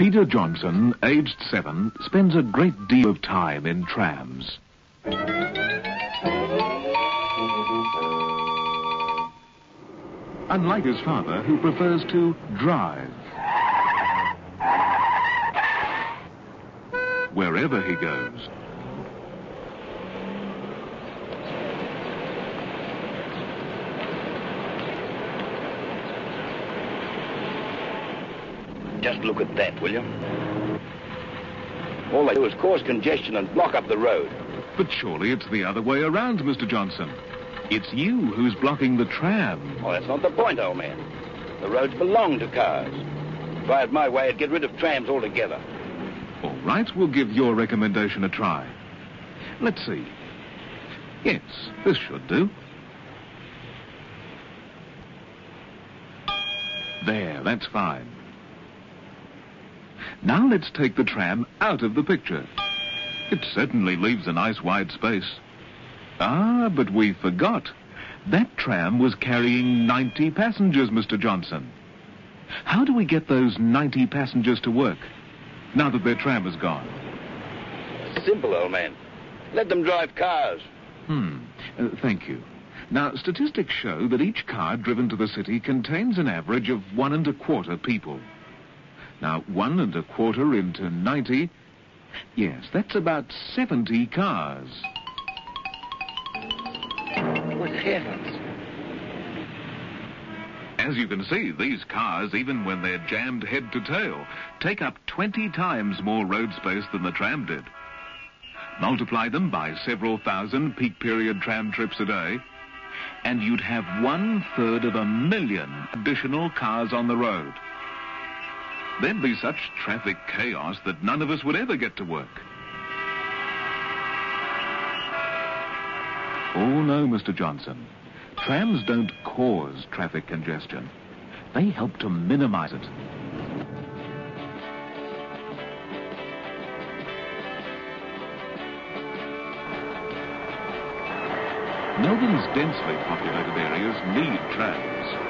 Peter Johnson, aged seven, spends a great deal of time in trams. Unlike his father, who prefers to drive. Wherever he goes. Just look at that, will you? All they do is cause congestion and block up the road. But surely it's the other way around, Mr. Johnson. It's you who's blocking the tram. Well, that's not the point, old man. The roads belong to cars. If I had my way, I'd get rid of trams altogether. All right, we'll give your recommendation a try. Let's see. Yes, this should do. There, that's fine. Now let's take the tram out of the picture. It certainly leaves a nice wide space. Ah, but we forgot. That tram was carrying 90 passengers, Mr. Johnson. How do we get those 90 passengers to work, now that their tram is gone? Simple, old man. Let them drive cars. Hmm, uh, thank you. Now, statistics show that each car driven to the city contains an average of one and a quarter people. Now, one and a quarter into 90, yes, that's about 70 cars. Good heavens. As you can see, these cars, even when they're jammed head to tail, take up 20 times more road space than the tram did. Multiply them by several thousand peak period tram trips a day, and you'd have one third of a million additional cars on the road. There'd be such traffic chaos that none of us would ever get to work. Oh, no, Mr. Johnson. Trams don't cause traffic congestion. They help to minimize it. Melbourne's densely populated areas need trams.